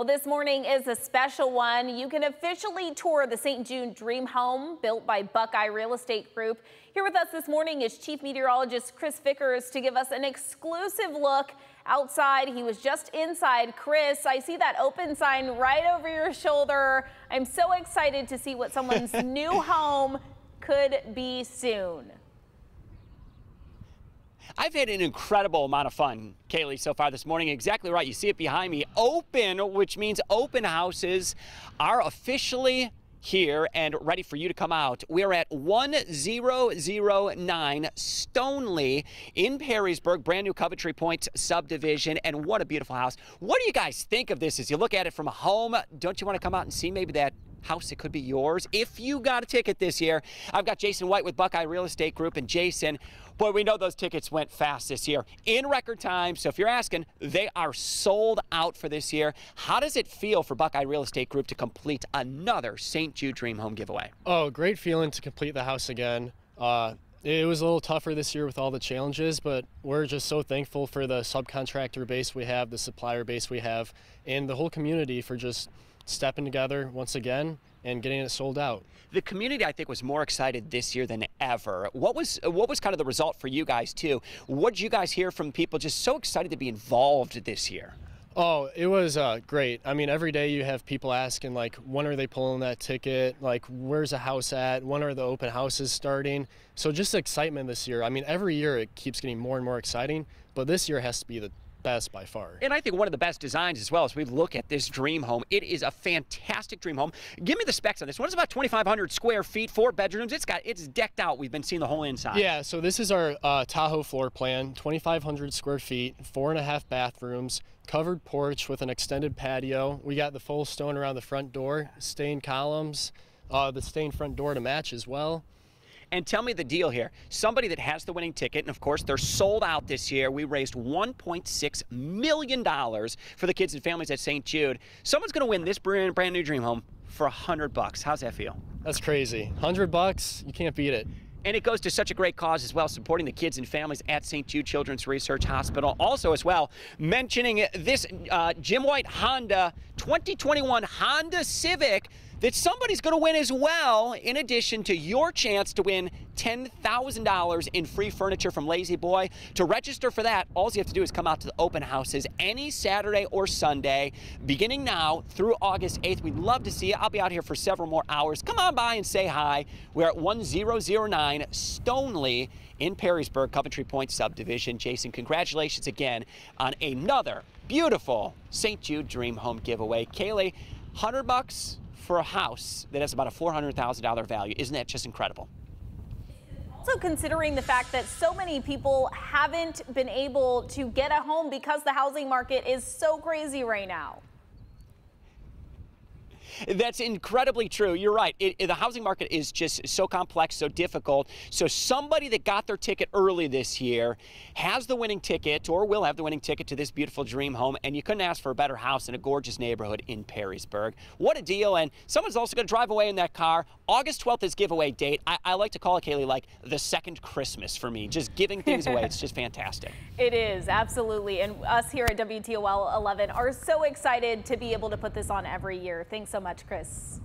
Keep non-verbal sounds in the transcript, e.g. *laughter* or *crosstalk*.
Well, this morning is a special one. You can officially tour the St. Jude Dream Home built by Buckeye Real Estate Group. Here with us this morning is Chief Meteorologist Chris Vickers to give us an exclusive look outside. He was just inside. Chris, I see that open sign right over your shoulder. I'm so excited to see what someone's *laughs* new home could be soon. I've had an incredible amount of fun, Kaylee, so far this morning. Exactly right. You see it behind me. Open, which means open houses are officially here and ready for you to come out. We're at 1009 Stoneleigh in Perrysburg, brand new Coventry Point subdivision, and what a beautiful house. What do you guys think of this as you look at it from home? Don't you want to come out and see maybe that house. It could be yours if you got a ticket this year. I've got Jason White with Buckeye Real Estate Group. And Jason, boy, we know those tickets went fast this year in record time. So if you're asking, they are sold out for this year. How does it feel for Buckeye Real Estate Group to complete another St. Jude Dream Home giveaway? Oh, great feeling to complete the house again. Uh, it was a little tougher this year with all the challenges, but we're just so thankful for the subcontractor base we have, the supplier base we have, and the whole community for just stepping together once again and getting it sold out. The community, I think, was more excited this year than ever. What was what was kind of the result for you guys too? What did you guys hear from people just so excited to be involved this year? Oh, it was uh, great. I mean, every day you have people asking, like, when are they pulling that ticket? Like, where's the house at? When are the open houses starting? So, just excitement this year. I mean, every year it keeps getting more and more exciting, but this year has to be the best by far. And I think one of the best designs as well as we look at this dream home. It is a fantastic dream home. Give me the specs on this one. It's about 2,500 square feet, four bedrooms. It's got it's decked out. We've been seeing the whole inside. Yeah, so this is our uh, Tahoe floor plan, 2,500 square feet, four and a half bathrooms, covered porch with an extended patio. We got the full stone around the front door, stained columns, uh, the stained front door to match as well. And tell me the deal here. Somebody that has the winning ticket, and of course they're sold out this year. We raised $1.6 million for the kids and families at St. Jude. Someone's going to win this brand, brand new dream home for 100 bucks. How's that feel? That's crazy. 100 bucks, you can't beat it. And it goes to such a great cause as well, supporting the kids and families at St. Jude Children's Research Hospital. Also, as well, mentioning this uh, Jim White Honda 2021 Honda Civic that somebody's going to win as well, in addition to your chance to win $10,000 in free furniture from La-Z-Boy. To register for that, all you have to do is come out to the open houses any Saturday or Sunday, beginning now through August 8th. We'd love to see you. I'll be out here for several more hours. Come on by and say hi. We're at 1009 Stoneleigh in Perrysburg, Coventry Point subdivision. Jason, congratulations again on another beautiful St. Jude Dream Home giveaway. Kaylee, 100 bucks for a house that has about a $400,000 value. Isn't that just incredible? Also considering the fact that so many people haven't been able to get a home because the housing market is so crazy right now. That's incredibly true. You're right. It, it, the housing market is just so complex, so difficult. So somebody that got their ticket early this year has the winning ticket or will have the winning ticket to this beautiful dream home. And you couldn't ask for a better house in a gorgeous neighborhood in Perrysburg. What a deal. And someone's also going to drive away in that car. August 12th is giveaway date. I, I like to call it, Kaylee, like the second Christmas for me. Just giving things away. It's just fantastic. *laughs* It is, absolutely. And us here at WTOL 11 are so excited to be able to put this on every year. Thanks so much much, Chris.